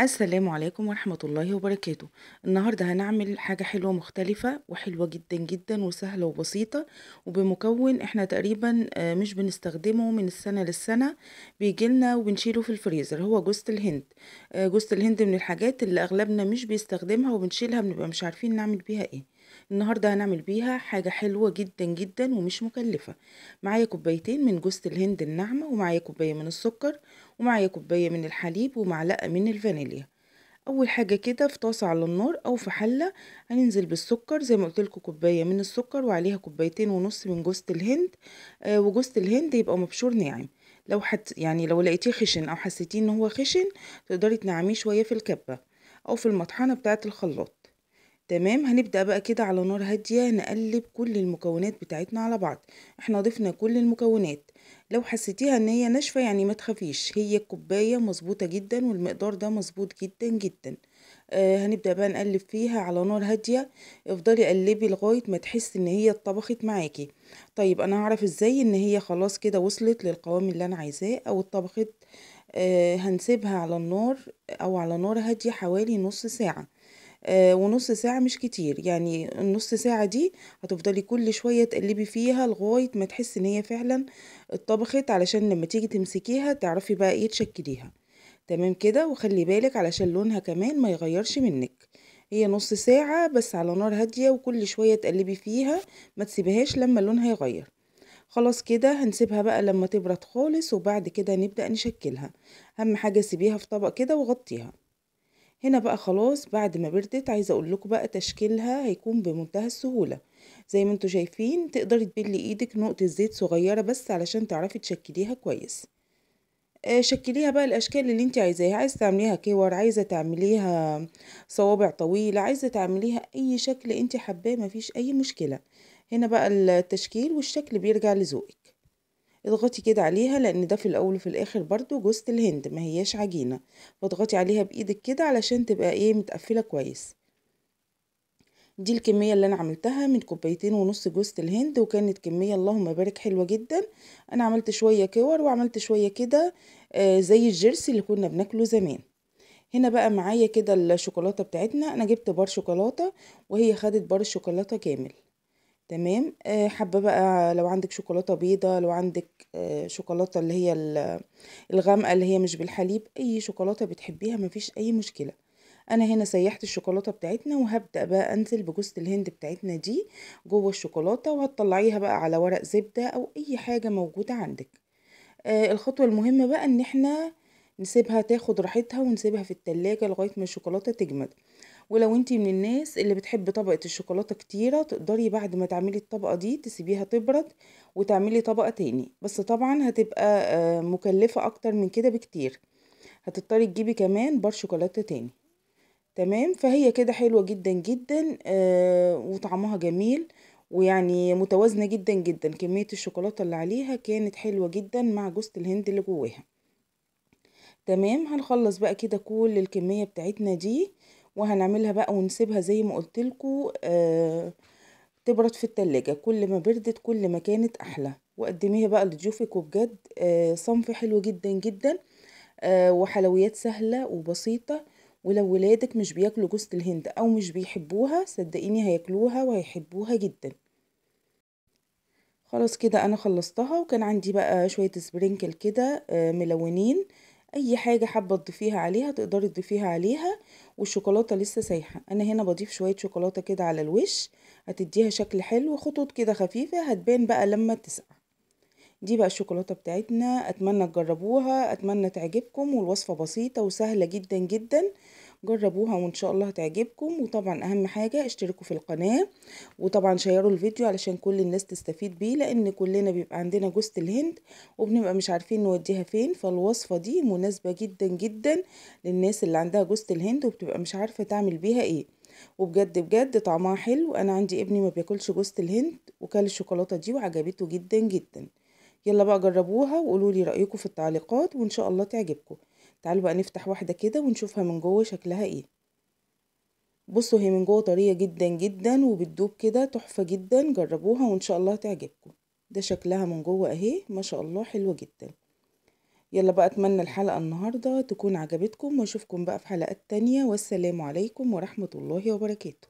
السلام عليكم ورحمة الله وبركاته. النهاردة هنعمل حاجة حلوة مختلفة وحلوة جدا جدا وسهلة وبسيطة وبمكون إحنا تقريبا آه، مش بنستخدمه من السنة للسنة بيجيلنا وبنشيله في الفريزر. هو جوزة الهند. آه، جوزة الهند من الحاجات اللي أغلبنا مش بيستخدمها وبنشيلها بنبقى مش عارفين نعمل بيها إيه. النهاردة هنعمل بيها حاجة حلوة جدا جدا ومش مكلفة. معايا كوبايتين من جوزة الهند الناعمة ومعايا كوباية من السكر ومعايا كوباية من الحليب ومعلقة من الفانيليا. أول حاجة كده في طاسة على النار أو في حلة هننزل بالسكر. زي ما قلت لكم كوباية من السكر وعليها كوبايتين ونص من جوزة الهند. آه وجوزة الهند يبقى مبشور ناعم. لو حت يعني لو لقيتيه خشن أو حسيتيه إن هو خشن تقدري تنعميه شوية في الكبة أو في المطحنة بتاعة الخلاط. تمام؟ هنبدأ بقى كده على نار هادية نقلب كل المكونات بتاعتنا على بعض. إحنا ضفنا كل المكونات. لو حسيتيها إن هي ناشفة يعني ما تخافيش. هي الكوباية مظبوطة جدا والمقدار ده مظبوط جدا جدا. آه هنبدأ بقى نقلب فيها على نار هادية. افضلي قلبي لغاية ما تحس إن هي اتطبخت معاكي. طيب أنا هعرف إزاي إن هي خلاص كده وصلت للقوام اللي أنا عايزاه أو اتطبخت؟ آه هنسيبها على النار أو على نار هادية حوالي نص ساعة. ونص ساعة مش كتير. يعني النص ساعة دي هتفضلي كل شوية تقلبي فيها لغاية ما تحسي إن هي فعلا اتطبخت علشان لما تيجي تمسكيها تعرفي بقى إيه تشكليها. تمام كده؟ وخلي بالك علشان لونها كمان ما يغيرش منك. هي نص ساعة بس على نار هادية وكل شوية تقلبي فيها ما تسيبهاش لما لونها يغير. خلاص كده هنسيبها بقى لما تبرد خالص وبعد كده نبدأ نشكلها. أهم حاجة سيبيها في طبق كده وغطيها. هنا بقى خلاص بعد ما بردت عايزة أقول لكم بقى تشكيلها هيكون بمنتهى السهولة. زي ما أنتوا شايفين تقدري تبلي إيدك نقطة زيت صغيرة بس علشان تعرفي تشكليها كويس. آه شكليها بقى الأشكال اللي انت عايزاها. عايزة تعمليها كور عايزة تعمليها صوابع طويلة عايزة تعمليها أي شكل انت حباه مفيش أي مشكلة. هنا بقى التشكيل والشكل بيرجع لذوقك. اضغطي كده عليها لأن ده في الأول وفي الآخر برضو جوزة الهند ما هياش عجينة. فاضغطي عليها بإيدك كده علشان تبقى إيه متقفلة كويس. دي الكمية اللي أنا عملتها من كوبايتين ونص جوزة الهند وكانت كمية اللهم بارك حلوة جدا. أنا عملت شوية كور وعملت شوية كده آه زي الجيرسي اللي كنا بناكله زمان. هنا بقى معايا كده الشوكولاتة بتاعتنا. أنا جبت بار شوكولاتة وهي خدت بار الشوكولاتة كامل. تمام؟ آه حابة بقى لو عندك شوكولاتة بيضة لو عندك آه شوكولاتة اللي هي الغامقة اللي هي مش بالحليب أي شوكولاتة بتحبيها مفيش أي مشكلة. أنا هنا سيحت الشوكولاتة بتاعتنا وهبدأ بقى أنزل بجوزة الهند بتاعتنا دي جوه الشوكولاتة وهتطلعيها بقى على ورق زبدة أو أي حاجة موجودة عندك. آه الخطوة المهمة بقى إن إحنا نسيبها تاخد راحتها ونسيبها في التلاجة لغاية ما الشوكولاتة تجمد. ولو انتي من الناس اللي بتحب طبقة الشوكولاتة كتيرة تقدري بعد ما تعملي الطبقة دي تسيبيها تبرد وتعملي طبقة تاني. بس طبعا هتبقى مكلفة أكتر من كده بكتير. هتضطري تجيبي كمان بار شوكولاتة تاني. تمام؟ فهي كده حلوة جدا جدا آه وطعمها جميل ويعني متوازنة جدا جدا. كمية الشوكولاتة اللي عليها كانت حلوة جدا مع جوزة الهند اللي جواها. تمام؟ هنخلص بقى كده كل الكمية بتاعتنا دي. وهنعملها بقى ونسيبها زي ما قلتلكوا آه تبرد في التلاجة. كل ما بردت كل ما كانت أحلى. وقدميها بقى لضيوفك وبجد آه صنف حلو جدا جدا آه وحلويات سهلة وبسيطة. ولو ولادك مش بياكلوا جوزة الهند أو مش بيحبوها صدقيني هياكلوها وهيحبوها جدا. خلاص كده أنا خلصتها وكان عندي بقى شوية سبرينكل كده آه ملونين أي حاجة حابة تضيفيها عليها تقدري تضيفيها عليها والشوكولاتة لسه سايحة. أنا هنا بضيف شوية شوكولاتة كده على الوش هتديها شكل حلو خطوط كده خفيفة هتبان بقى لما تسقع. دي بقى الشوكولاتة بتاعتنا أتمنى تجربوها أتمنى تعجبكم والوصفة بسيطة وسهلة جدا جدا. جربوها وإن شاء الله هتعجبكم. وطبعا أهم حاجة اشتركوا في القناة وطبعا شيروا الفيديو علشان كل الناس تستفيد بيه لأن كلنا بيبقى عندنا جوزة الهند وبنبقى مش عارفين نوديها فين. فالوصفة دي مناسبة جدا جدا للناس اللي عندها جوزة الهند وبتبقى مش عارفة تعمل بيها إيه. وبجد بجد طعمها حلو. أنا عندي ابني ما بياكلش جوزة الهند وكل الشوكولاتة دي وعجبته جدا جدا. يلا بقى جربوها وقولوا لي رأيكم في التعليقات وإن شاء الله تعجبكم. تعالوا بقى نفتح واحدة كده ونشوفها من جوه شكلها إيه. بصوا هي من جوه طرية جدا جدا وبتدوب كده تحفة جدا جربوها وإن شاء الله تعجبكم ده شكلها من جوه اهي ما شاء الله حلوة جدا. يلا بقى أتمنى الحلقة النهاردة تكون عجبتكم وأشوفكم بقى في حلقات تانية والسلام عليكم ورحمة الله وبركاته.